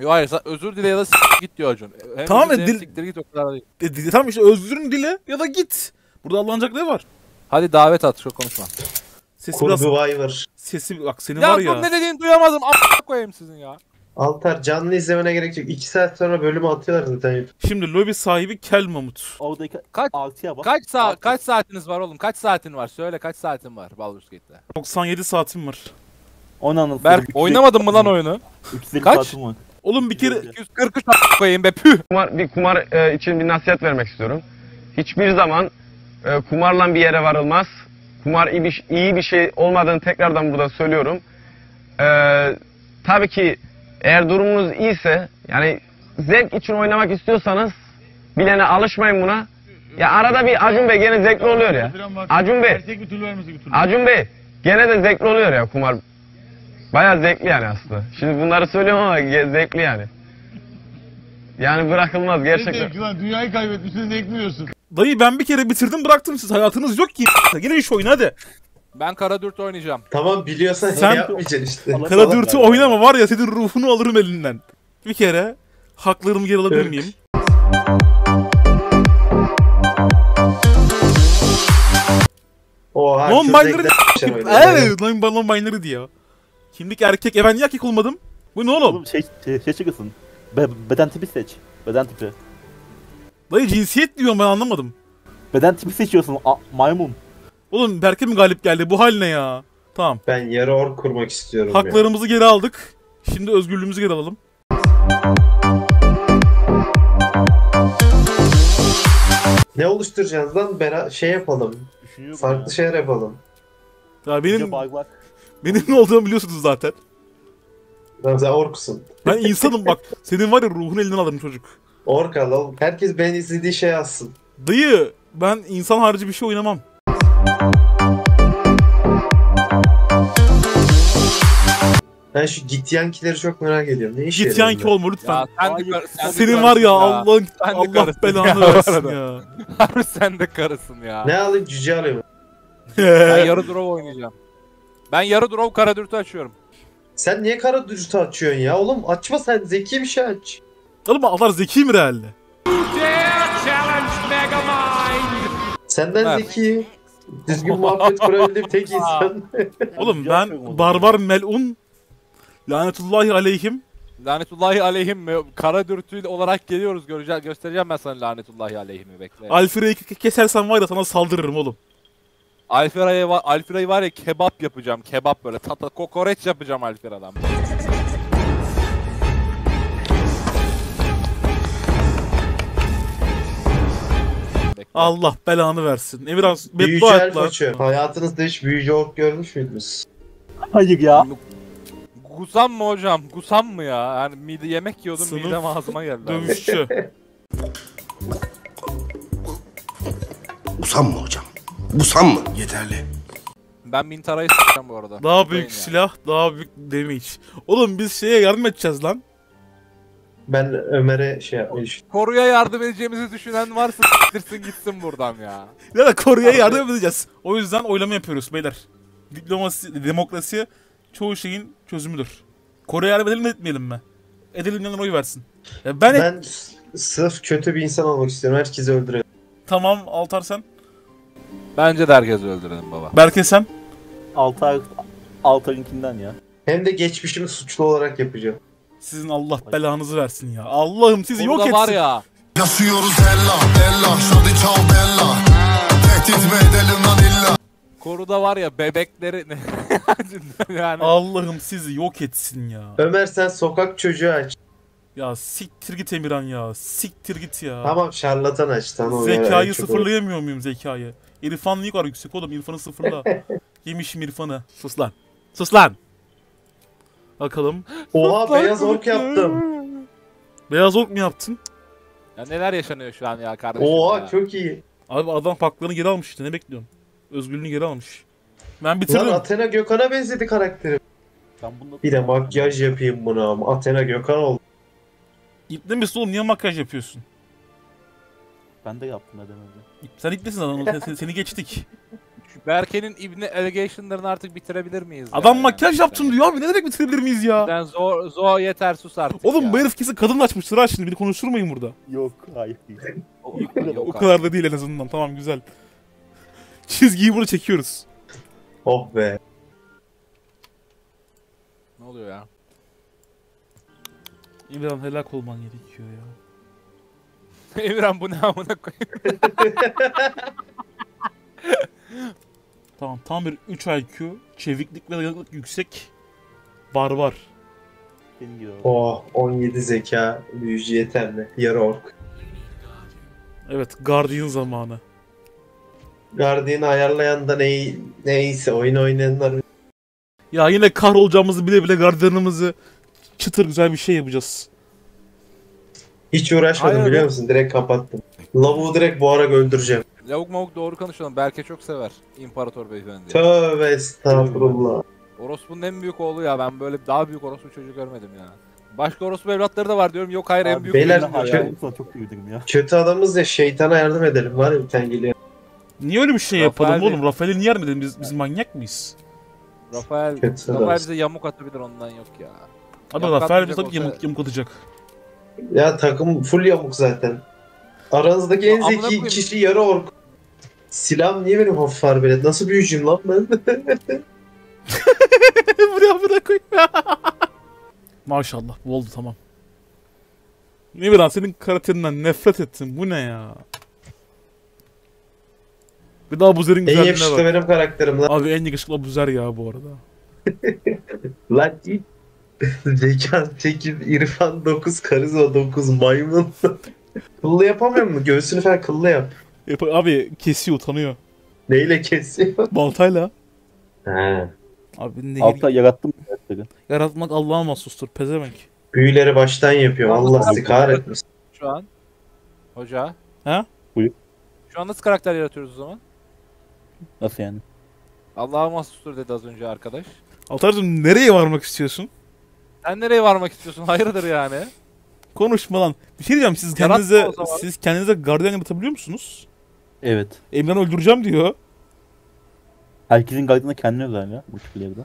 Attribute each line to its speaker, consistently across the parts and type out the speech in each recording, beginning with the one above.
Speaker 1: Yo hayır sen özür dile ya da git diyor Acun. Hem
Speaker 2: Tamam ya, dil-
Speaker 1: siktir git o kadar değil.
Speaker 2: E, di- tamam işte özrün dile ya da git. Burada Allah'ınacak ne var?
Speaker 1: Hadi davet at çok konuşma.
Speaker 2: Sesi biraz
Speaker 3: Kurgu Wyver.
Speaker 2: sesi bak senin
Speaker 1: Ya,
Speaker 2: var
Speaker 1: dur
Speaker 2: ya.
Speaker 1: ne dediğini duyamadım. A** koyayım sizin ya.
Speaker 3: Altar canlı izlemene gerek yok. 2 saat sonra bölümü atıyorlar zaten.
Speaker 2: Şimdi lobi sahibi Kel Mamut.
Speaker 4: Oradaki
Speaker 1: Kaç-
Speaker 4: artıya bak.
Speaker 1: Kaç saat
Speaker 4: Altı.
Speaker 1: kaç saatiniz var oğlum? Kaç saatin var? Söyle kaç saatin var Baldur's Gate'de?
Speaker 2: 97 saatim var.
Speaker 4: Onu anlatsın.
Speaker 1: Berk oynamadın mı lan oyunu?
Speaker 4: 350
Speaker 1: Kaç?
Speaker 2: Oğlum bir kere
Speaker 1: 243 a** koyayım be püh.
Speaker 5: kumar, bir kumar e, için bir nasihat vermek istiyorum. Hiçbir zaman e, kumarla bir yere varılmaz. Kumar iyi bir, iyi bir şey olmadığını tekrardan burada söylüyorum. E, tabii ki eğer durumunuz iyiyse yani zevk için oynamak istiyorsanız bilene alışmayın buna. Ya arada bir Acun Bey gene zevkli oluyor ya. Acun Bey. Acun Bey gene de zevkli oluyor ya kumar. Bayağı zevkli yani aslında. Şimdi bunları söylüyorum ama zevkli yani. Yani bırakılmaz gerçekten.
Speaker 6: Zevki lan dünyayı kaybetmişsin zevkliyorsun.
Speaker 2: dayı ben bir kere bitirdim bıraktım siz hayatınız yok ki. Gelin şu oyuna hadi.
Speaker 1: Ben kara dürt oynayacağım.
Speaker 3: Tamam biliyorsan
Speaker 2: Sen-
Speaker 3: yapmayacaksın işte.
Speaker 4: Allah-
Speaker 2: Kara dürtü oynama var ya senin ruhunu alırım elinden. Bir kere haklarımı geri alabilir miyim?
Speaker 3: Oha
Speaker 2: Non binary. Evet lan bana binary diyor. Kimlik erkek e ben niye erkek olmadım? Bu ne oğlum?
Speaker 4: Oğlum şey, şey, şey çıkasın. Be, beden tipi seç. Beden tipi.
Speaker 2: Dayı cinsiyet diyorum ben anlamadım.
Speaker 4: Beden tipi seçiyorsun. A, maymun.
Speaker 2: Oğlum Berke mi galip geldi? Bu hal ne ya? Tamam.
Speaker 3: Ben yarı ork kurmak istiyorum ya.
Speaker 2: Haklarımızı geri aldık. Şimdi özgürlüğümüzü geri alalım.
Speaker 3: Ne oluşturacağız lan? Bera şey yapalım.
Speaker 4: Düşünüyorum
Speaker 3: Farklı şeyler yapalım.
Speaker 2: Ya
Speaker 4: Benim...
Speaker 2: benim ne olduğumu biliyorsunuz zaten.
Speaker 3: Lan sen orksun.
Speaker 2: Ben insanım bak. Senin var ya ruhunu elinden alırım çocuk.
Speaker 3: Ork al oğlum. Herkes benim izlediği şey alsın.
Speaker 2: Dayı ben insan harici bir şey oynamam.
Speaker 3: Ben şu Gityankileri çok merak ediyorum. Ne iş
Speaker 2: Git yanki
Speaker 3: bunlar?
Speaker 2: olma lütfen.
Speaker 1: Ya sen de, kar- sen de
Speaker 2: Senin var ya
Speaker 1: karısın
Speaker 2: Allah'ın
Speaker 1: Sen de
Speaker 2: Allah
Speaker 1: karısın
Speaker 2: belanı
Speaker 1: ya,
Speaker 2: versin ya.
Speaker 1: Harbi sen de karısın ya.
Speaker 3: Ne alayım? Cüce alayım.
Speaker 1: Ben yarı drop oynayacağım. Ben yarı drop kara dürtü açıyorum.
Speaker 3: Sen niye kara dürüstü açıyorsun ya? Oğlum açma sen. Zeki bir şey aç.
Speaker 2: Oğlum Allah zeki mi realde?
Speaker 3: Senden
Speaker 1: Ver.
Speaker 3: zeki. Düzgün muhabbet kurabildiğim tek insan.
Speaker 2: Oğlum ben barbar melun lanetullahi aleyhim
Speaker 1: Lanetullahi aleyhim mi? Kara dürtü olarak geliyoruz. Göreceğim, göstereceğim ben sana lanetullahi aleyhimi bekle.
Speaker 2: Alfira'yı ke- kesersen var ya sana saldırırım oğlum.
Speaker 1: Alfira'ya var, Alfira'yı var ya kebap yapacağım. Kebap böyle. Tata kokoreç yapacağım Alfira'dan.
Speaker 2: Allah belanı versin. Emirhan
Speaker 3: Büyücü
Speaker 2: beddua et
Speaker 3: elf
Speaker 2: lan.
Speaker 3: açıyor. Hayatınızda hiç büyücü ork görmüş müydünüz?
Speaker 4: Hayır ya.
Speaker 1: Gusam mı hocam? Gusam mı ya? Yani mide yemek yiyordum
Speaker 2: Sınıf
Speaker 1: midem ağzıma geldi. abi.
Speaker 2: Dövüşçü.
Speaker 7: Usam mı hocam? Busam mı? Yeterli.
Speaker 1: Ben Mintara'yı s**eceğim bu arada.
Speaker 2: Daha büyük
Speaker 1: yani.
Speaker 2: silah, daha büyük damage. Oğlum biz şeye yardım edeceğiz lan.
Speaker 3: Ben Ömer'e şey yapmayı düşünüyorum.
Speaker 1: Koruya yardım edeceğimizi düşünen varsa s**tirsin gitsin buradan ya.
Speaker 2: Ya da Kore'ye yardım edeceğiz. O yüzden oylama yapıyoruz beyler. Diplomasi, demokrasi çoğu şeyin çözümüdür. Kore'ye yardım edelim mi etmeyelim mi? Edelim yanına oy versin. Ya ben,
Speaker 3: Ben sırf kötü bir insan olmak istiyorum. Herkesi öldürelim.
Speaker 2: tamam Altar sen.
Speaker 1: Bence de herkesi öldürelim baba.
Speaker 2: Berke sen.
Speaker 4: Altar Altar'ınkinden ya.
Speaker 3: Hem de geçmişimi suçlu olarak yapacağım.
Speaker 2: Sizin Allah belanızı versin ya. Allah'ım sizi yok
Speaker 1: Burada
Speaker 2: etsin.
Speaker 1: var ya.
Speaker 7: Yaşıyoruz Ella, Ella, şadi çal Bella. Tehdit mi edelim lan illa?
Speaker 1: Koruda var ya bebekleri yani
Speaker 2: Allah'ım sizi yok etsin ya.
Speaker 3: Ömer sen sokak çocuğu aç.
Speaker 2: Ya siktir git Emirhan ya. Siktir git ya.
Speaker 3: Tamam şarlatan aç. Tamam
Speaker 2: Zekayı sıfırlayamıyor muyum zekayı? İrfan niye kadar yüksek oğlum? İrfanı sıfırla. Yemişim İrfan'ı. Sus lan. Sus lan. Bakalım.
Speaker 3: Oha beyaz ork yaptım.
Speaker 2: Beyaz ork mu yaptın?
Speaker 1: ya neler yaşanıyor şu an ya kardeşim
Speaker 3: Oha
Speaker 1: ya.
Speaker 3: çok iyi.
Speaker 2: Abi adam haklarını geri almış işte ne bekliyorsun? Özgürlüğünü geri almış. Ben
Speaker 3: Lan
Speaker 2: bitirdim.
Speaker 3: Athena Gökhan'a benzedi karakteri.
Speaker 4: Ben bunu
Speaker 3: Bir de makyaj yapayım buna ama Athena Gökhan oldu.
Speaker 2: İple misin oğlum niye makyaj yapıyorsun?
Speaker 4: ben de yaptım neden önce.
Speaker 2: Sen iplesin adam. Sen- seni geçtik.
Speaker 1: Şu Berke'nin İbni Allegation'larını artık bitirebilir miyiz? ya?
Speaker 2: Adam makyaj yaptım diyor abi ne demek bitirebilir miyiz ya?
Speaker 1: Sen Zo, Zo yeter sus artık
Speaker 2: Oğlum
Speaker 1: ya.
Speaker 2: bu herif kesin kadın açmıştır ha şimdi beni konuşturmayın burada.
Speaker 4: Yok hayır.
Speaker 1: Yok
Speaker 2: o
Speaker 1: abi.
Speaker 2: kadar da değil en azından tamam güzel. Çizgiyi burada çekiyoruz.
Speaker 3: Oh be.
Speaker 1: Ne oluyor ya?
Speaker 2: İmran helak olman gerekiyor ya.
Speaker 1: Emirhan bu ne amına koyayım?
Speaker 2: Tamam tam bir 3 IQ, çeviklik ve dayanıklılık yüksek, barbar.
Speaker 4: Senin gibi.
Speaker 3: Oh 17 zeka. Büyücü yeterli. Yarı ork.
Speaker 2: Evet Guardian zamanı.
Speaker 3: Guardian'ı ayarlayan da ney, neyse oyun oynayanlar
Speaker 2: Ya yine kahrolacağımızı bile bile Guardian'ımızı çıtır güzel bir şey yapacağız.
Speaker 3: hiç uğraşmadım
Speaker 1: Hayır,
Speaker 3: biliyor musun? Direkt kapattım. Lavuğu direkt boğarak öldüreceğim.
Speaker 1: Lavuk mavuk doğru konuşalım. Berke çok sever. İmparator beyefendi.
Speaker 3: Tövbe estağfurullah.
Speaker 1: Orospu'nun en büyük oğlu ya. Ben böyle daha büyük orospu çocuğu görmedim ya. Başka orospu evlatları da var diyorum. Yok hayır en
Speaker 3: Abi
Speaker 1: büyük.
Speaker 3: beyler-
Speaker 4: hayal olsa çok üzülürüm ya.
Speaker 3: Kötü adamız ya şeytana yardım edelim. Var ya bir tane geliyor.
Speaker 2: Niye öyle bir şey
Speaker 1: Rafael
Speaker 2: yapalım
Speaker 1: de-
Speaker 2: oğlum? Rafael'i niye yardım edelim? Biz, biz manyak mıyız?
Speaker 1: Rafael,
Speaker 3: Kötü
Speaker 1: Rafael bize yamuk atabilir ondan yok ya.
Speaker 2: Abi
Speaker 1: Yamuk
Speaker 2: Rafael bize
Speaker 1: olsa-
Speaker 2: yamuk, yamuk atacak.
Speaker 3: Ya takım full yamuk zaten. Aranızdaki en
Speaker 1: Amına
Speaker 3: zeki
Speaker 1: koyayım.
Speaker 3: kişi yarı ork. Silahım niye benim hafif harbelet? Nasıl büyücüyüm lan ben?
Speaker 2: Buraya bırak koy. Maşallah bu oldu tamam. Emirhan senin karakterinden nefret ettim. Bu ne ya? Bir daha Buzer'in
Speaker 3: en
Speaker 2: güzelliğine
Speaker 3: yakışıklı
Speaker 2: bak.
Speaker 3: benim karakterim lan.
Speaker 2: Abi en yakışıklı Buzer ya bu arada.
Speaker 3: Lan git. Zeka 8, İrfan 9, Karizma 9, maymun. Kıllı yapamıyor mu? Göğsünü falan kıllı yap.
Speaker 2: Yap- Abi kesiyor utanıyor.
Speaker 3: Neyle kesiyor?
Speaker 2: Baltayla.
Speaker 3: He.
Speaker 2: Abi ne
Speaker 4: Altta yarattım.
Speaker 2: Yaratmak Allah'a mahsustur pezevenk.
Speaker 3: Büyüleri baştan yapıyorum. Allah sizi kahretmesin.
Speaker 1: Şu an. Hoca.
Speaker 2: Ha?
Speaker 4: Buyur.
Speaker 1: Şu an nasıl karakter yaratıyoruz o zaman?
Speaker 4: Nasıl yani?
Speaker 1: Allah'a mahsustur dedi az önce arkadaş.
Speaker 2: Altarcığım nereye varmak istiyorsun?
Speaker 1: Sen nereye varmak istiyorsun? Hayırdır yani?
Speaker 2: Konuşma lan. Bir şey diyeceğim siz
Speaker 1: Yaratma
Speaker 2: kendinize
Speaker 1: o zaman.
Speaker 2: siz kendinize gardiyan yaratabiliyor musunuz?
Speaker 4: Evet.
Speaker 2: Emran öldüreceğim diyor.
Speaker 4: Herkesin kaydına kendine özel ya. Multiplayer'da.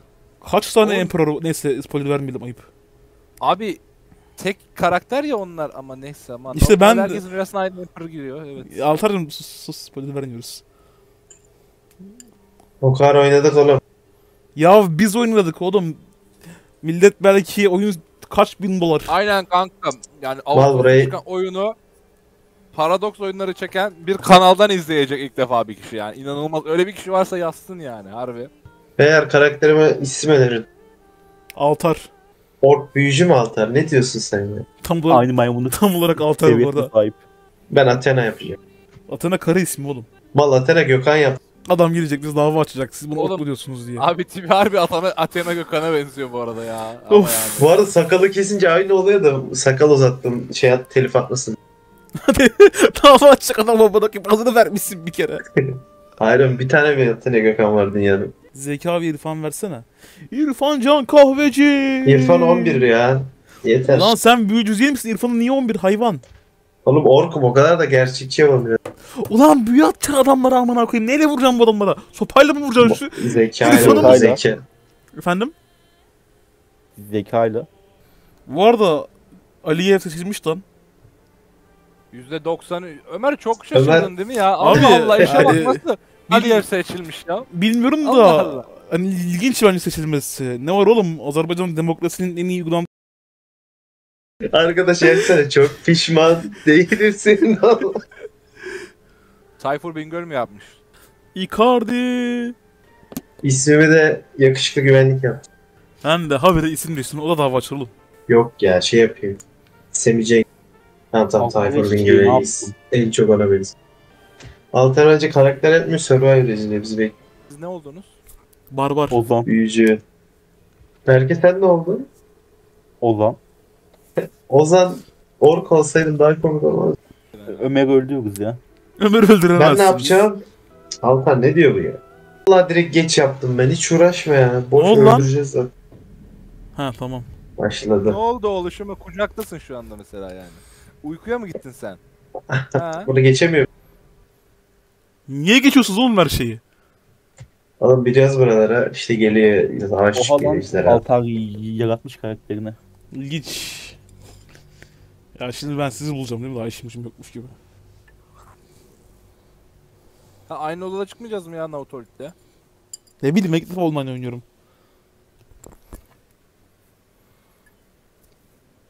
Speaker 2: Kaç tane
Speaker 1: Oğlum-
Speaker 2: emperor neyse spoiler vermeyelim ayıp.
Speaker 1: Abi tek karakter ya onlar ama neyse ama.
Speaker 2: İşte
Speaker 1: Normalde
Speaker 2: ben-
Speaker 1: Herkesin rüyasına aynı Emperor giriyor evet.
Speaker 2: Altarcığım sus sus spoiler vermiyoruz.
Speaker 3: O kadar oynadık oğlum.
Speaker 2: Ya biz oynadık oğlum. Millet belki oyun kaç bin dolar.
Speaker 1: Aynen kanka. Yani Avrupa'da çıkan oyunu Paradox oyunları çeken bir kanaldan izleyecek ilk defa bir kişi yani. İnanılmaz. Öyle bir kişi varsa yazsın yani harbi.
Speaker 3: Eğer karakterime isim önerin.
Speaker 2: Altar.
Speaker 3: Ork büyücü mü altar? Ne diyorsun sen ya?
Speaker 2: Tam olarak,
Speaker 4: Aynı maymunluk
Speaker 2: tam olarak Altar bu arada.
Speaker 4: sahip.
Speaker 3: Ben Athena yapacağım.
Speaker 2: Athena karı ismi oğlum.
Speaker 3: Mal Athena Gökhan yap.
Speaker 2: Adam gelecek biz dava açacak siz bunu
Speaker 1: Oğlum,
Speaker 2: oklu diyorsunuz diye.
Speaker 1: Abi tipi harbi Athena, Athena Gökhan'a benziyor bu arada ya.
Speaker 2: Of.
Speaker 1: yani.
Speaker 3: Bu arada sakalı kesince aynı oluyor da sakal uzattım. Şey at, telif atmasın.
Speaker 2: dava açacak adam bana bakayım adını vermişsin bir kere.
Speaker 3: Hayır bir tane mi Athena Gökhan var dünyada?
Speaker 2: Zeka ve İrfan versene. İrfan Can Kahveci.
Speaker 3: İrfan 11 ya. Yeter.
Speaker 2: Lan sen büyücü değil misin? İrfan'ın niye 11 hayvan?
Speaker 3: Oğlum orkum o kadar da gerçekçi yapamıyor.
Speaker 2: Ulan büyü atacaksın adamlara amına koyayım. Neyle vuracaksın bu adamlara? Sopayla mı vuracaksın şu?
Speaker 3: Zeka
Speaker 2: İrfan'ı
Speaker 3: yok
Speaker 4: mı-
Speaker 3: zeka.
Speaker 2: Efendim?
Speaker 4: Zekayla.
Speaker 2: Bu arada Aliyev seçilmiş lan.
Speaker 1: %90'ı Ömer çok şaşırdın
Speaker 3: Ömer-
Speaker 1: değil mi ya?
Speaker 2: Abi,
Speaker 1: Allah Allah işe bak
Speaker 2: yani-
Speaker 1: nasıl Aliyev seçilmiş ya.
Speaker 2: Bilmiyorum da
Speaker 1: Allah Allah.
Speaker 2: hani ilginç bence seçilmesi. Ne var oğlum? Azerbaycan demokrasinin en iyi uygulanan
Speaker 3: Arkadaş etsene çok pişman değilsin.
Speaker 1: Tayfur Bingöl mü yapmış?
Speaker 2: Icardi.
Speaker 3: İsmimi de yakışıklı güvenlik yap.
Speaker 2: Hem de habire isim değilsin. O da dava açar oğlum.
Speaker 3: Yok ya şey yapayım. Semicek. Tamam tamam Tayfur Bingöl'e? En çok ona benziyor. Altan önce karakter etmiyor Survivor izliyor bizi bekliyor.
Speaker 1: Siz ne oldunuz?
Speaker 2: Barbar.
Speaker 4: Ozan.
Speaker 3: Büyücü. Berke sen ne oldun?
Speaker 4: Ozan.
Speaker 3: Ozan ork olsaydın daha komik olmaz.
Speaker 4: Ömer öldürürüz ya.
Speaker 2: Ömer öldüremezsin.
Speaker 3: Ben ne yapacağım? Altan ne diyor bu ya? Valla direkt geç yaptım ben hiç uğraşma ya. Boş
Speaker 2: Ne lan?
Speaker 3: öldüreceğiz zaten.
Speaker 2: Ha tamam.
Speaker 1: Ne
Speaker 3: Başladı.
Speaker 1: oldu oluşumu? Kucaktasın şu anda mesela yani. Uykuya mı gittin sen? ha?
Speaker 3: Bunu geçemiyorum.
Speaker 2: Niye geçiyorsunuz oğlum her şeyi?
Speaker 3: Oğlum biraz buralara işte geliyor savaş
Speaker 4: Oha
Speaker 3: geliyor
Speaker 4: lan
Speaker 3: ejderha.
Speaker 4: Altar yaratmış karakterini.
Speaker 2: İlginç. Ya şimdi ben sizi bulacağım değil mi? Daha işim yokmuş gibi.
Speaker 1: Ha, aynı odada çıkmayacağız mı ya Nautorik'te?
Speaker 2: Ne bileyim ilk defa online oynuyorum.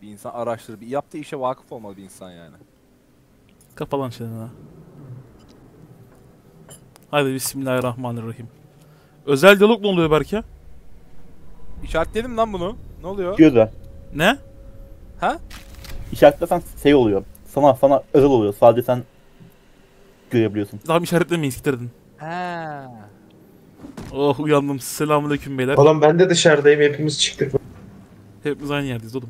Speaker 1: Bir insan araştırır. Bir yaptığı işe vakıf olmalı bir insan yani.
Speaker 2: Kapa lan çeneni ha. Haydi bismillahirrahmanirrahim. Özel diyalog ne oluyor Berke?
Speaker 1: İşaretledim lan bunu. Ne oluyor?
Speaker 4: Diyor
Speaker 2: Ne?
Speaker 4: İşaretlesen şey oluyor. Sana sana özel oluyor. Sadece sen görebiliyorsun.
Speaker 2: Tamam işaretlemeyin siktirdin.
Speaker 1: He.
Speaker 2: Oh uyandım. Selamünaleyküm beyler.
Speaker 3: Oğlum ben de dışarıdayım hepimiz çıktık.
Speaker 2: Hepimiz aynı yerdeyiz oğlum.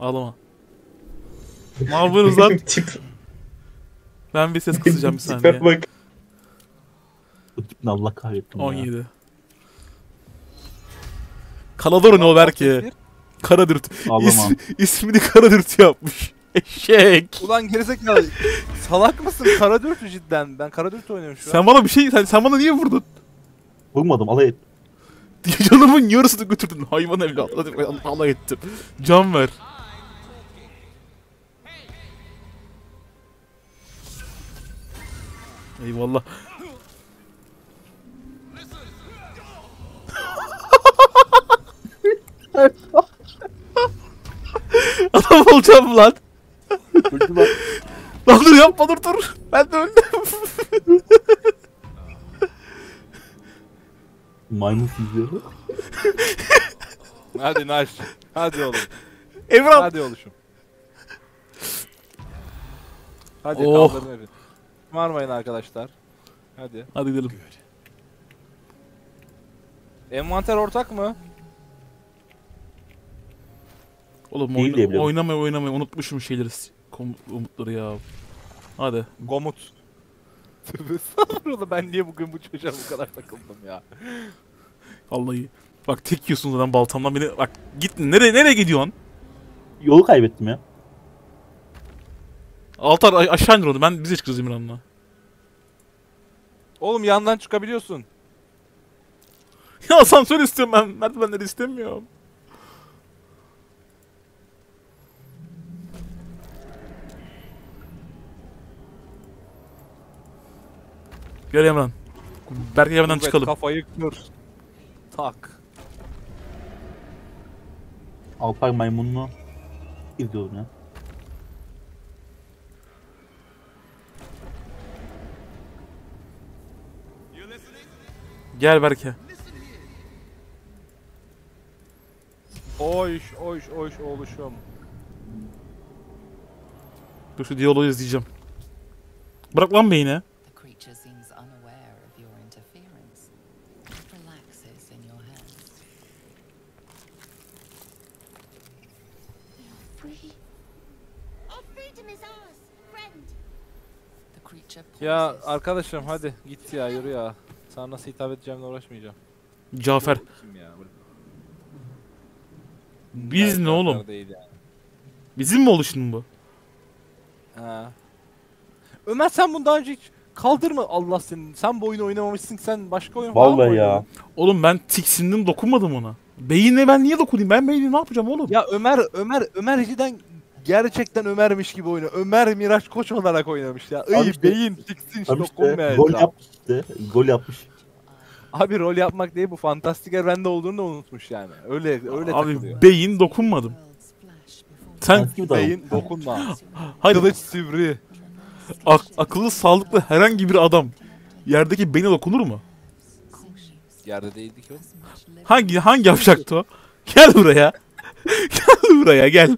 Speaker 2: Ağlama. Ne yapıyorsunuz lan?
Speaker 3: Tip,
Speaker 2: Ben bir ses kısacağım bir
Speaker 3: tipe
Speaker 2: saniye.
Speaker 3: bak.
Speaker 4: Ne Allah kahretsin ya.
Speaker 2: 17. Kalador ne o Berke? Karadürt.
Speaker 4: Ağlama.
Speaker 2: İsmi, ismini Karadürt yapmış. Eşek.
Speaker 1: Ulan gerizekalı. Salak mısın? Kara dörtü cidden. Ben kara dörtü oynuyorum şu an.
Speaker 2: Sen bana bir şey sen, sen bana niye vurdun?
Speaker 4: Vurmadım alay et.
Speaker 2: Canımın yarısını götürdün hayvan evlat. Hadi be, Allah ettim. Can ver. Eyvallah. Adam olacağım lan.
Speaker 4: Öldü lan.
Speaker 2: Lan dur yapma dur dur. Ben de öldüm.
Speaker 4: Maymun izliyor.
Speaker 1: Hadi Naş. Hadi oğlum.
Speaker 2: Emrah.
Speaker 1: Hadi oluşum. Hadi
Speaker 2: Oh.
Speaker 1: kaldırın evi. Varmayın arkadaşlar. Hadi.
Speaker 2: Hadi gidelim.
Speaker 1: Envanter ortak mı?
Speaker 2: Oğlum
Speaker 4: Değil
Speaker 2: oyna,
Speaker 4: diye biliyorum.
Speaker 2: oynamaya oynamaya unutmuşum şeyleri. Kom umutları ya. Hadi.
Speaker 1: Gomut. Tövbe estağfurullah ben niye bugün bu çocuğa bu kadar takıldım ya.
Speaker 2: Vallahi. Bak tek yiyorsun zaten baltamdan beni. Bak git nereye nereye gidiyorsun?
Speaker 4: Yolu kaybettim ya.
Speaker 2: Altar a- aşağı indir onu. Ben bize çıkacağız İmran'la.
Speaker 1: Oğlum yandan çıkabiliyorsun.
Speaker 2: Ya asansör istiyorum ben. Merdivenleri istemiyorum. Gel Emran. Berke hemen
Speaker 1: Kuvvet,
Speaker 2: çıkalım.
Speaker 1: Kafayı kır. Tak.
Speaker 4: Alpay maymununu izliyorum ya.
Speaker 2: Gel Berke.
Speaker 1: Oyş, oyş, oyş oluşum.
Speaker 2: Dur şu diyaloğu izleyeceğim. Bırak lan beyni.
Speaker 1: Ya arkadaşım hadi git ya yürü ya. Sana nasıl hitap edeceğimle uğraşmayacağım.
Speaker 2: Cafer.
Speaker 1: Kim ya? Bu-
Speaker 2: Biz ne oğlum?
Speaker 1: Yani.
Speaker 2: Bizim mi oluşun bu?
Speaker 1: Ha. Ömer sen bunu daha önce hiç kaldırma Allah senin. Sen bu oyunu oynamamışsın sen başka oyun falan
Speaker 4: Vallahi ya.
Speaker 1: oynadın?
Speaker 2: Oğlum ben tiksindim dokunmadım ona. Beyinle ben niye dokunayım? Ben beyinle ne yapacağım oğlum?
Speaker 1: Ya Ömer Ömer Ömer cidden gerçekten Ömer'miş gibi oynuyor. Ömer Miraç Koç olarak oynamış ya.
Speaker 4: Abi
Speaker 1: Iy
Speaker 4: işte-
Speaker 1: beyin tiksin
Speaker 4: Abi işte gol yapmış işte. Gol yapmış.
Speaker 1: Abi rol yapmak değil bu fantastik evrende olduğunu da unutmuş yani. Öyle öyle takılıyor.
Speaker 2: Abi beyin dokunmadım. Sen
Speaker 4: Sanki gibi davran.
Speaker 1: Beyin dokunma.
Speaker 2: hayır
Speaker 1: Kılıç sivri.
Speaker 2: ak- akıllı sağlıklı herhangi bir adam yerdeki beyne dokunur mu?
Speaker 1: Yerde değildi ki o.
Speaker 2: Hangi hangi yapacaktı o? Gel buraya. gel buraya gel.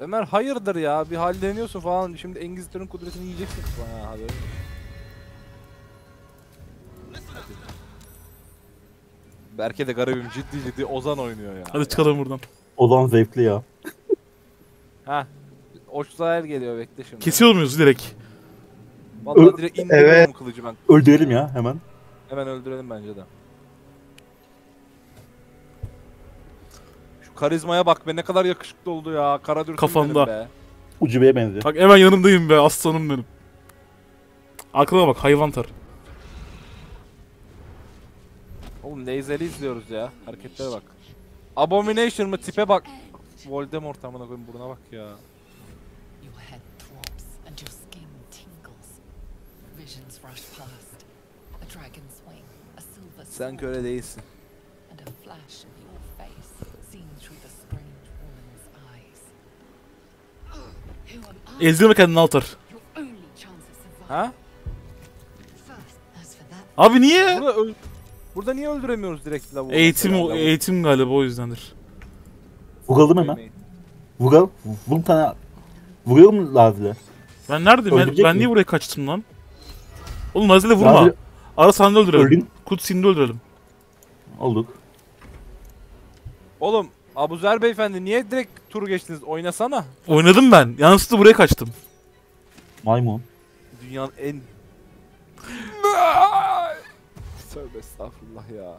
Speaker 1: Ömer hayırdır ya bir halleniyorsun falan. Şimdi Engizitör'ün kudretini yiyeceksin falan ha böyle. Berke de garibim ciddi ciddi Ozan oynuyor ya.
Speaker 2: Hadi çıkalım buradan.
Speaker 4: O zaman zevkli ya.
Speaker 1: Ha. Oçzahir geliyor bekle şimdi.
Speaker 2: Kesiyor muyuz direkt?
Speaker 1: Vallahi direkt indiriyorum
Speaker 3: Evet.
Speaker 1: kılıcı ben.
Speaker 4: Öldürelim ya hemen.
Speaker 1: Hemen öldürelim bence de. Karizmaya bak be ne kadar yakışıklı oldu ya. Kara dürtüm
Speaker 2: Kafanda.
Speaker 1: benim be.
Speaker 4: Ucubeye benziyor.
Speaker 2: Bak hemen yanındayım be aslanım benim. Arkana bak hayvan tar.
Speaker 1: Oğlum Laser'i izliyoruz ya. Hareketlere bak. Abomination mı? Tipe bak. Voldemort amına koyayım buruna bak ya.
Speaker 8: Your head throbs
Speaker 2: Ezdirme kendini altar.
Speaker 1: Ha?
Speaker 2: Abi niye?
Speaker 1: Burada öl- Burada niye öldüremiyoruz direkt lavuğu?
Speaker 2: Eğitim
Speaker 1: mesela? Lavuk
Speaker 2: eğitim galiba o yüzdendir.
Speaker 4: Vuralım hemen. Vural. Vur tane. Vuruyor mu Lazile?
Speaker 2: Ben neredeyim? Ben, ben
Speaker 4: mi?
Speaker 2: niye buraya kaçtım lan? Oğlum Nazil'e vurma.
Speaker 4: Lazile
Speaker 2: Ara sahne öldürelim.
Speaker 4: öldün.
Speaker 2: Kutsi'ni de öldürelim.
Speaker 4: Olduk.
Speaker 1: Oğlum Abuzer beyefendi niye direkt turu geçtiniz? Oynasana.
Speaker 2: Oynadım ben. Yanlışlıkla buraya kaçtım.
Speaker 4: Maymun.
Speaker 1: Dünyanın en... Tövbe estağfurullah ya.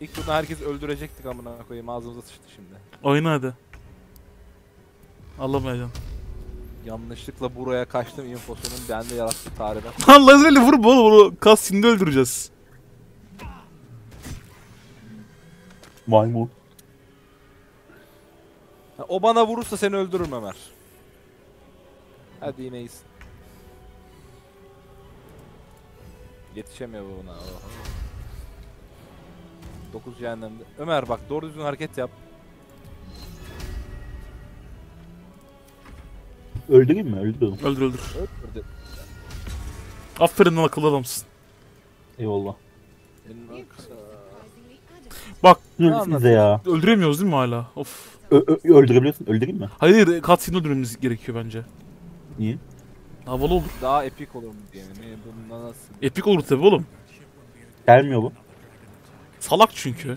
Speaker 1: İlk turda herkes öldürecektik amına koyayım ağzımıza sıçtı şimdi.
Speaker 2: Oyna hadi. Alamayacağım.
Speaker 1: Yanlışlıkla buraya kaçtım infosunun bende yarattığı tahribat.
Speaker 2: Lan Lazil'e vurma oğlum. Onu Cutscene'de öldüreceğiz.
Speaker 4: Maymun.
Speaker 1: Ha, O bana vurursa seni öldürürüm Ömer. Hadi yine iyisin. Yetişemiyor bu buna. oho. 9 cehennemde. Ömer bak doğru düzgün hareket yap.
Speaker 4: Öldüreyim mi? Öldürüyorum.
Speaker 2: Öldür öldür.
Speaker 1: Öldürdü.
Speaker 2: Aferin lan akıllı adamsın.
Speaker 4: Eyvallah.
Speaker 1: Benim.
Speaker 2: Bak
Speaker 4: Ne
Speaker 1: Ne
Speaker 4: bize ya?
Speaker 2: öldüremiyoruz değil mi hala? Of.
Speaker 4: Ö- ö- öldürebiliyorsun. Öldüreyim mi?
Speaker 2: Hayır cutscene'de öldürmemiz gerekiyor bence.
Speaker 4: Niye?
Speaker 2: Havalı olur.
Speaker 1: Daha epik olur mu diye mi? Bundan nasıl?
Speaker 2: Epik olur tabi oğlum.
Speaker 4: Gelmiyor bu.
Speaker 2: Salak çünkü.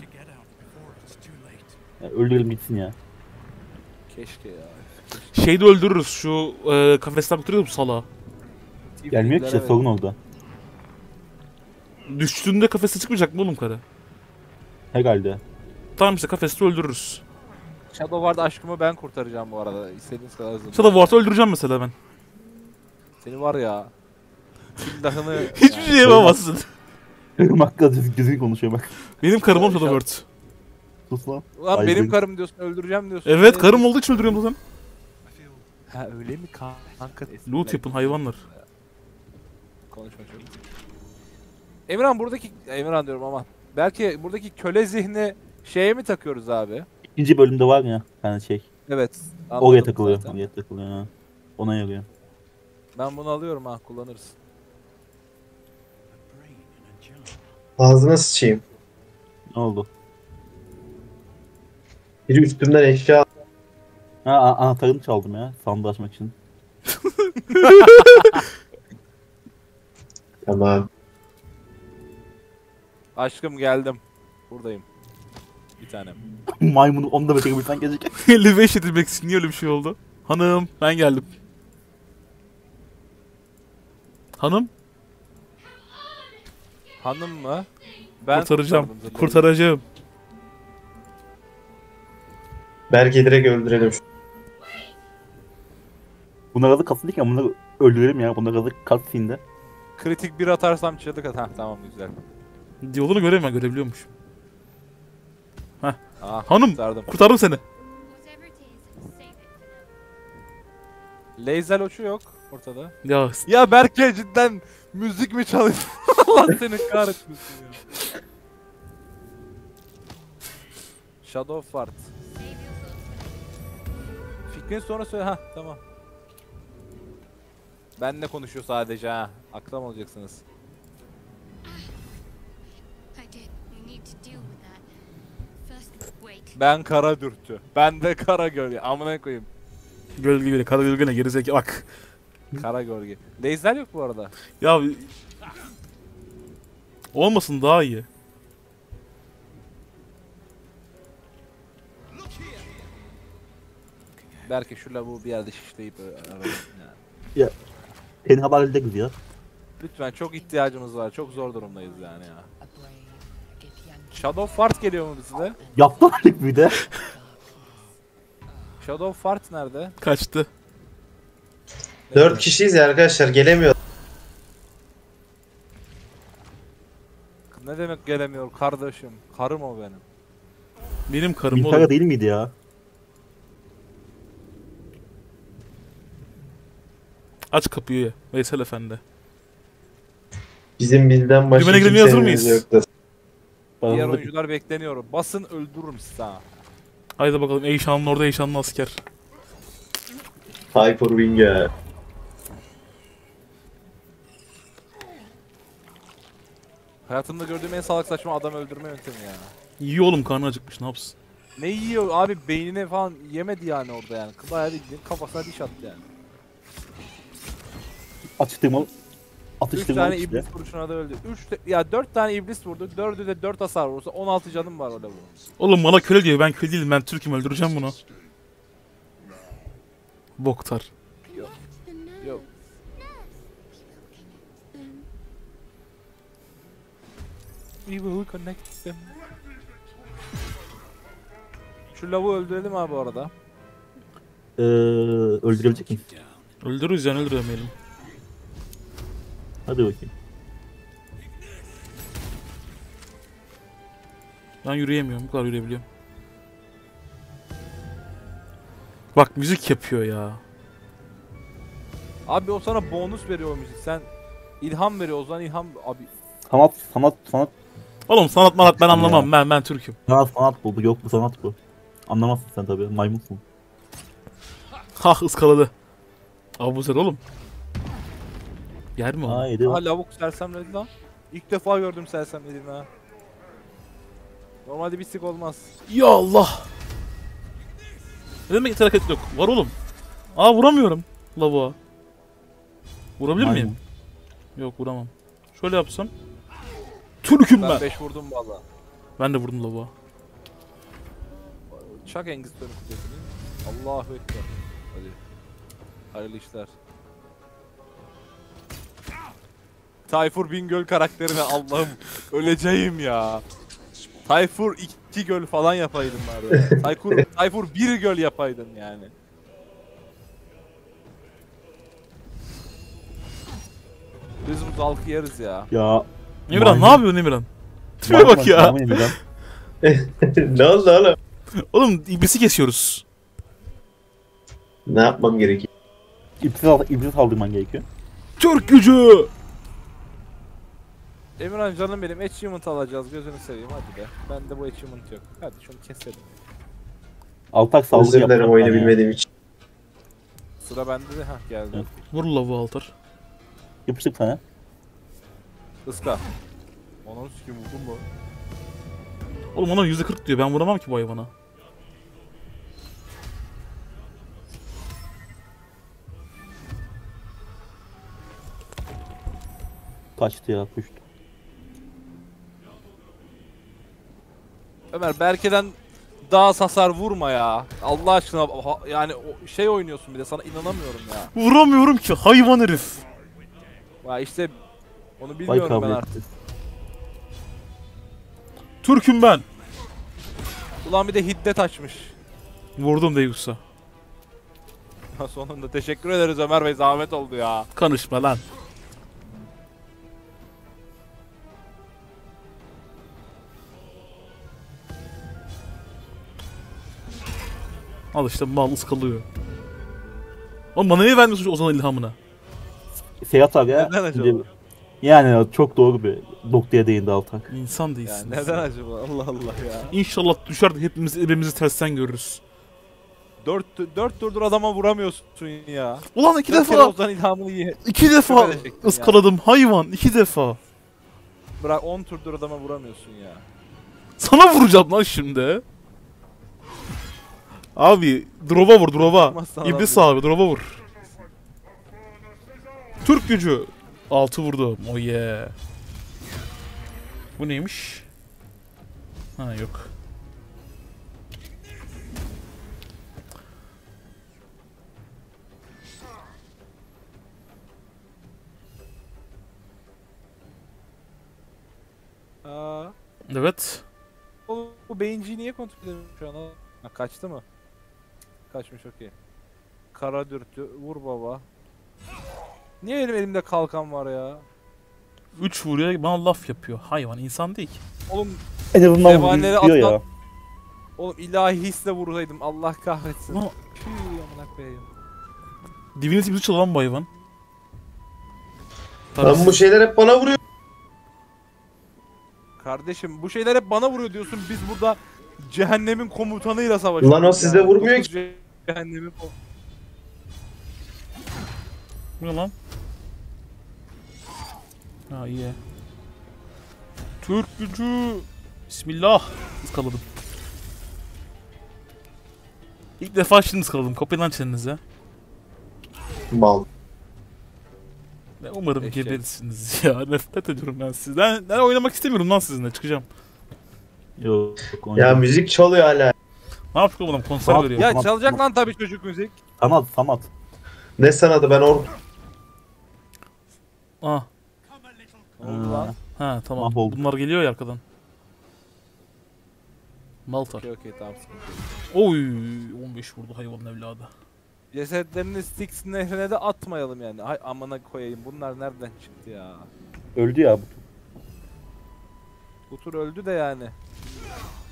Speaker 4: Ya, öldürelim gitsin ya.
Speaker 1: Keşke ya.
Speaker 2: Şeyde öldürürüz şu e, kafesten götürüyor mu salağı?
Speaker 4: Gelmiyor ki işte sorun orada.
Speaker 2: Düştüğünde kafese çıkmayacak mı oğlum karı?
Speaker 4: Herhalde.
Speaker 2: Tamam işte kafeste öldürürüz.
Speaker 1: Shadow Ward aşkımı ben kurtaracağım bu arada. İstediğiniz kadar hızlı.
Speaker 2: Shadow Ward'ı öldüreceğim mesela ben.
Speaker 1: Seni var ya. Silahını...
Speaker 2: Hiçbir şey yapamazsın.
Speaker 4: Irmak düzgün, düzgün konuşuyor bak.
Speaker 2: Benim karım oğlum Shadow Ward.
Speaker 4: Sus lan.
Speaker 1: Ulan
Speaker 4: Ay,
Speaker 1: benim
Speaker 4: benim-
Speaker 1: karım diyorsun öldüreceğim diyorsun.
Speaker 2: Evet karım olduğu için öldürüyorum zaten.
Speaker 1: Ha öyle mi kanka?
Speaker 2: Loot yapın hayvanlar.
Speaker 1: Konuşma çok. Emirhan buradaki... Emirhan diyorum aman. Belki buradaki köle zihni şeye mi takıyoruz abi?
Speaker 4: İkinci bölümde var ya. Yani şey.
Speaker 1: Evet.
Speaker 4: Oraya takılıyor.
Speaker 1: zaten.
Speaker 4: Oraya takılıyor. Ha. Ona yarıyor.
Speaker 1: Ben bunu alıyorum ha kullanırız.
Speaker 3: Ağzına sıçayım.
Speaker 4: Ne oldu?
Speaker 3: Biri üstümden eşya
Speaker 4: Ha a- anahtarını çaldım ya. Sandığı açmak için.
Speaker 3: Tamam.
Speaker 1: Aşkım geldim. Buradayım. Bir tanem.
Speaker 4: Maymunu onu da becerebilsen gelecek.
Speaker 2: 55 edilmek için niye öyle bir şey oldu? Hanım ben geldim. Hanım
Speaker 1: Hanım mı? Ben
Speaker 2: kurtaracağım. Kurtaracağım.
Speaker 3: Belki direkt öldürelim.
Speaker 4: Bunlar adı kasın değil ki bunları öldürelim ya. Bunlar adı cutscene'de.
Speaker 1: Kritik bir atarsam çığlık at. Heh, tamam güzel.
Speaker 2: Yolunu göremiyorum görebiliyormuş.
Speaker 1: Ah,
Speaker 2: Hanım
Speaker 1: kurtardım.
Speaker 2: kurtardım seni.
Speaker 1: Laser oçu yok ortada.
Speaker 2: Ya
Speaker 1: Ya Berke cidden müzik mi çalıyor? Allah seni kahretmesin ya. Shadow Fart. Fikrin sonra söyle. Ha tamam. Benle konuşuyor sadece ha. Aklam olacaksınız. Ben kara dürtü. Ben de kara gölge. Amına koyayım.
Speaker 2: gölge gölge kara gölge ne gerizekalı bak.
Speaker 1: Kara gölge. Laser yok bu arada.
Speaker 2: Ya olmasın daha iyi.
Speaker 1: Belki şu lavuğu bir yerde şişleyip arayın yani.
Speaker 4: Senin haberinde ya.
Speaker 1: Lütfen çok ihtiyacımız var. Çok zor durumdayız yani ya. Shadow Fart geliyor mu bize?
Speaker 4: Yaptım artık bir de.
Speaker 1: Shadow Fart nerede?
Speaker 2: Kaçtı.
Speaker 3: Dört kişiyiz ya arkadaşlar gelemiyor.
Speaker 1: Ne demek gelemiyor kardeşim? Karım o benim.
Speaker 2: Benim karım
Speaker 4: Mintara
Speaker 2: oğlum.
Speaker 4: değil miydi ya?
Speaker 2: Aç kapıyı Veysel Efendi.
Speaker 3: Bizim bizden başka
Speaker 2: Dümene girmeye hazır mıyız?
Speaker 3: yoktu.
Speaker 1: Diğer
Speaker 4: Aramızda
Speaker 1: oyuncular bekleniyor. Basın öldürürüm sizi ha.
Speaker 2: Haydi bakalım Eyşan'ın orada Eyşan'ın asker.
Speaker 3: Hyper Wing'e.
Speaker 1: Hayatımda gördüğüm en salak saçma adam öldürme yöntemi ya.
Speaker 2: İyi oğlum karnı acıkmış ne yapsın?
Speaker 1: Ne yiyor abi beynine falan yemedi yani orada yani. Bayağı bildiğin kafasına diş attı yani.
Speaker 4: Atıştırma
Speaker 1: 3
Speaker 4: atıştırma
Speaker 1: tane
Speaker 4: işte.
Speaker 1: iblis vuruşuna da öldü. 3 ya 4 tane iblis vurdu. 4'ü de 4 hasar vursa 16 canım var orada bu.
Speaker 2: Oğlum bana köle diyor ben köle değilim ben Türk'üm öldüreceğim bunu. Boktar.
Speaker 1: Yok. We will connect them. Şu lavu öldürelim abi bu arada.
Speaker 4: Ee, öldürebilecek miyiz?
Speaker 2: Öldürürüz yani öldüremeyelim.
Speaker 4: Hadi bakayım.
Speaker 2: Ben yürüyemiyorum bu kadar yürüyebiliyorum. Bak müzik yapıyor ya.
Speaker 1: Abi o sana bonus veriyor o müzik. Sen ilham veriyor o zaman ilham abi
Speaker 4: Sanat sanat sanat
Speaker 2: Oğlum sanat manat ben anlamam ben ben Türk'üm.
Speaker 4: sanat sanat bu. Bu yok bu sanat bu. Anlamazsın sen tabii maymunsun.
Speaker 2: Hah ıskaladı. Abuzer oğlum. Yer mi o?
Speaker 4: Haydi.
Speaker 1: Aha lavuk sersemledi lan. İlk defa gördüm sersemlediğini ha. Normalde bir sik olmaz.
Speaker 2: Ya Allah. Ne demek yeter hareket yok? Var oğlum. Aa vuramıyorum. Lavuğa. Vurabilir
Speaker 4: Maymun.
Speaker 2: miyim? Yok vuramam. Şöyle yapsam. Türk'üm ben.
Speaker 1: Ben 5 vurdum valla.
Speaker 2: Ben de vurdum lavuğa.
Speaker 1: Çak Engiztör'ün kudretini. Allahu Ekber. Hadi. Hayırlı işler. Tayfur Bingöl karakterine Allah'ım öleceğim ya. Tayfur iki göl falan yapaydın bari. Tayfur, Tayfur bir göl yapaydın yani. Biz bu dalkı yeriz ya.
Speaker 4: Ya
Speaker 2: Emirhan ne yapıyorsun Emirhan? Tipe bak ya.
Speaker 3: ne oldu oğlum?
Speaker 2: Oğlum iblisi kesiyoruz.
Speaker 3: Ne yapmam gerekiyor?
Speaker 4: İblis, al, iblis saldırman gerekiyor.
Speaker 2: Türk gücü.
Speaker 1: Emirhan canım benim achievement alacağız gözünü seveyim hadi be. Bende bu achievement yok. Hadi şunu keselim.
Speaker 4: Altak saldırı
Speaker 3: Özür dilerim oyunu bilmediğim için.
Speaker 1: Sıra bende de hah geldi.
Speaker 2: Vur lavuğa altar.
Speaker 4: Yapıştık sana.
Speaker 1: Iska. Onun sikim vurdun mu?
Speaker 2: Oğlum ona %40 diyor ben vuramam ki bu hayvana.
Speaker 4: Kaçtı ya puştu.
Speaker 1: Ömer Berke'den daha hasar vurma ya. Allah aşkına ha- yani o şey oynuyorsun bir de sana inanamıyorum ya.
Speaker 2: Vuramıyorum ki hayvan herif.
Speaker 1: Ya işte onu bilmiyorum ben artık.
Speaker 2: Türk'üm ben.
Speaker 1: Ulan bir de hiddet açmış.
Speaker 2: Vurdum.
Speaker 1: Ha, Sonunda teşekkür ederiz Ömer Bey zahmet oldu ya.
Speaker 2: Konuşma lan. Al işte mal ıskalıyor. Oğlum bana niye vermiyorsun Ozan ilhamına?
Speaker 4: Serhat abi ya.
Speaker 1: Neden acaba?
Speaker 4: Yani çok doğru bir noktaya değindi Altak.
Speaker 2: İnsan
Speaker 1: Ya
Speaker 2: değilsin.
Speaker 1: neden acaba Allah Allah ya.
Speaker 2: İnşallah düşer de hepimiz birbirimizi tersten görürüz.
Speaker 1: Dört, dört turdur adama vuramıyorsun ya.
Speaker 2: Ulan iki
Speaker 1: Dört
Speaker 2: defa,
Speaker 1: Ozan ilhamını ye.
Speaker 2: iki defa
Speaker 1: edecektin ya.
Speaker 2: ıskaladım hayvan, iki defa.
Speaker 1: Bırak 10 turdur adama vuramıyorsun ya.
Speaker 2: Sana vuracağım lan şimdi. Abi drop'a vur.
Speaker 1: Vurmazsan
Speaker 2: İblis abi drop'a vur. Türk gücü. Altı vurdum. Oh yeah. Bu neymiş? Ha yok.
Speaker 1: Aa,
Speaker 2: Evet.
Speaker 1: bu, bu beyinciyi niye kontrol edemiyorum şu an? Ha, kaçtı mı? Kaçmış okey. Kara dürtü vur baba. Niye benim elimde kalkan var ya?
Speaker 2: 3 vuruyor bana laf yapıyor. Hayvan insan değil ki.
Speaker 1: Oğlum Zebanleri
Speaker 4: vuruyor ya.
Speaker 1: atlan- oğlum ilahi hisle vursaydım Allah kahretsin.
Speaker 2: Ulan
Speaker 1: Tüh amına koyayım.
Speaker 2: Divinity bizi çalan bu hayvan.
Speaker 3: Lan bu şeyler hep bana vuruyor.
Speaker 1: Kardeşim bu şeyler hep bana vuruyor diyorsun. Biz burada cehennemin komutanıyla savaşıyoruz.
Speaker 3: Lan o size vurmuyor
Speaker 1: Dokuz Cehennemin ko-
Speaker 2: Bu ne lan? Ha iyi. Türk gücü. Bismillah. Iskaladım. İlk defa şimdi ıskaladım. Kopya lan çenenize.
Speaker 3: Mal.
Speaker 2: Ve umarım
Speaker 1: Eşek.
Speaker 2: geberirsiniz ya. Nefret ediyorum ben sizden. Ben oynamak istemiyorum lan sizinle. Çıkacağım.
Speaker 4: Yok.
Speaker 3: Ya müzik çalıyor hala.
Speaker 2: Ne yapacak oğlum adam konser
Speaker 4: Tamam.
Speaker 2: veriyor.
Speaker 1: Ya
Speaker 4: Tamam,
Speaker 1: çalacak
Speaker 4: tamam.
Speaker 1: lan tabii çocuk müzik.
Speaker 4: Sanat sanat.
Speaker 3: Ne sanadı ben or
Speaker 2: Ah.
Speaker 1: Oldu lan?
Speaker 2: Ha tamam.
Speaker 4: Mahvolduk.
Speaker 2: Bunlar geliyor ya arkadan. Malta.
Speaker 1: Okey okey tamam sıkıntı yok.
Speaker 2: Oy 15 vurdu hayvanın evladı.
Speaker 1: Cesetlerini Styx nehrine de atmayalım yani. Hay amına koyayım bunlar nereden çıktı ya?
Speaker 4: Öldü ya. bu.
Speaker 1: Bu tur öldü de yani.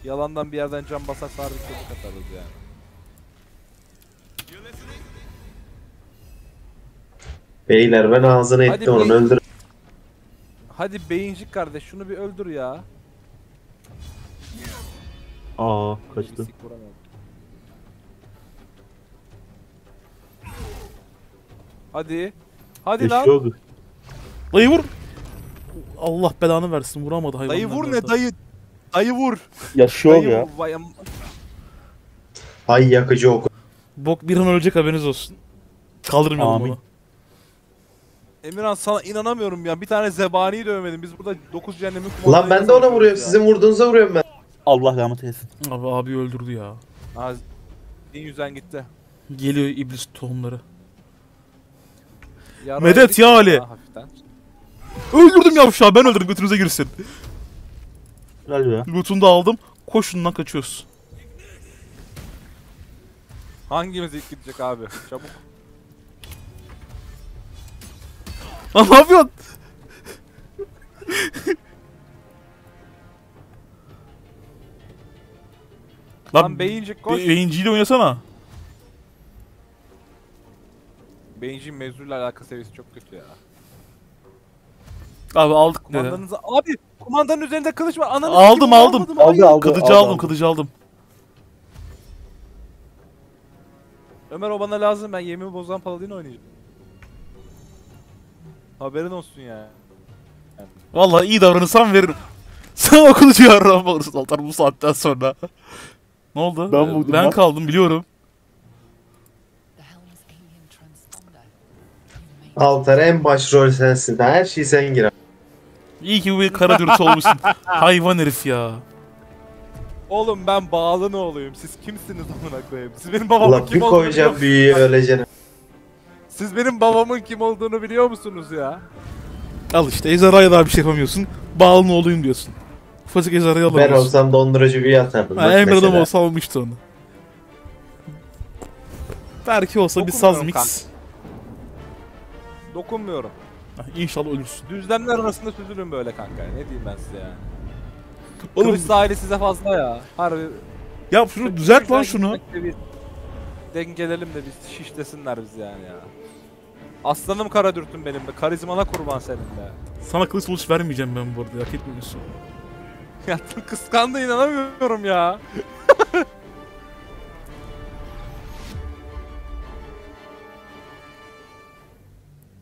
Speaker 1: Yalandan bir yerden can basar sabit çocuk atarız yani.
Speaker 3: Beyler ben ağzını
Speaker 1: Hadi
Speaker 3: ettim onu öldür.
Speaker 1: Hadi beyincik kardeş şunu bir öldür ya.
Speaker 4: Aa kaçtı.
Speaker 1: Sik vuramadım. Hadi. Hadi lan.
Speaker 4: Eşiyor.
Speaker 2: Dayı vur. Allah belanı versin vuramadı hayvan.
Speaker 1: Dayı vur ne dayı? Dayı vur.
Speaker 4: Yaşıyor
Speaker 1: Dayı
Speaker 4: ya.
Speaker 1: vur.
Speaker 3: Ay yakıcı oku.
Speaker 2: Bok bir an ölecek haberiniz olsun. Kaldırmayalım
Speaker 4: Amin.
Speaker 2: onu.
Speaker 1: Emirhan sana inanamıyorum ya. Bir tane zebaniyi dövmedim. Biz burada 9 cehennemin
Speaker 3: Lan ben de ona vuruyorum.
Speaker 1: ya.
Speaker 3: Sizin vurduğunuza vuruyorum ben.
Speaker 4: Allah rahmet eylesin.
Speaker 2: Abi abi öldürdü ya.
Speaker 1: Ha, din yüzden gitti.
Speaker 2: Geliyor iblis tohumları.
Speaker 1: Yarrağı
Speaker 2: Medet ya Ali. Öldürdüm yavşağı ben öldürdüm götünüze girsin.
Speaker 4: Helal ya.
Speaker 2: Loot'unu da aldım. Koşundan kaçıyoruz.
Speaker 1: Hangimiz ilk gidecek abi? Çabuk.
Speaker 2: Lan ne yapıyorsun?
Speaker 1: Lan beyincik koş.
Speaker 2: Be beyinciyle oynasana.
Speaker 1: Beyincik mevzuyla alakalı seviyesi çok kötü ya.
Speaker 2: Abi aldık ne?
Speaker 1: Kumandanınızı... Abi kumandanın üzerinde kılıç var. Ananı
Speaker 2: Aldım,
Speaker 1: sikeyim,
Speaker 2: aldım.
Speaker 1: almadım,
Speaker 4: Aldı
Speaker 1: hayır.
Speaker 4: aldı.
Speaker 2: Kılıcı
Speaker 4: aldı,
Speaker 2: aldım,
Speaker 4: aldı.
Speaker 2: kılıcı aldım.
Speaker 1: Ömer o bana lazım. Ben yemin bozan paladin oynayacağım. Haberin olsun ya.
Speaker 2: Vallahi iyi davranırsam veririm. Sen o kılıcı yarrağıma alırsın Altar bu saatten sonra. ne oldu?
Speaker 4: Ben
Speaker 2: Ee, Ben
Speaker 4: lan.
Speaker 2: kaldım biliyorum.
Speaker 8: The Helm's alien transponder. You made
Speaker 3: Altar en başrol sensin. Her şey sen gir.
Speaker 2: İyi ki bu bir kara dürtü olmuşsun. Hayvan herif ya.
Speaker 1: Oğlum ben bağlı ne olayım? Siz kimsiniz amına koyayım? Siz benim babamın
Speaker 3: Ulan
Speaker 1: kim
Speaker 3: bir
Speaker 1: olduğunu
Speaker 3: koyacağım
Speaker 1: biliyor
Speaker 3: büyüğü öleceksin.
Speaker 1: Siz benim babamın kim olduğunu biliyor musunuz ya?
Speaker 2: Al işte ejderhaya daha bir şey yapamıyorsun. Bağlı olayım diyorsun. Ufacık ejderhayı
Speaker 3: Ben
Speaker 2: alamıyorsun.
Speaker 3: olsam dondurucu büyü atardım.
Speaker 2: Ha,
Speaker 3: bak
Speaker 2: Emre adam
Speaker 3: mesela.
Speaker 2: olsa almıştı onu. Belki olsa bir saz
Speaker 1: Dokunmuyorum
Speaker 2: mix.
Speaker 1: Dokunmuyorum.
Speaker 2: İnşallah ölürsün.
Speaker 1: Düzlemler arasında süzülün böyle kanka. Ne diyeyim ben size yani.
Speaker 2: Oğlum
Speaker 1: Kılıç sahili size fazla ya. Harbi.
Speaker 2: ya şunu düzelt lan şunu.
Speaker 1: bir Dengelelim de biz şişlesinler biz yani ya. Aslanım kara dürtün benim be. Karizmana kurban senin be.
Speaker 2: Sana kılıç mılıç vermeyeceğim ben bu arada hak etmiyorsun.
Speaker 1: Ya kıskandı inanamıyorum ya.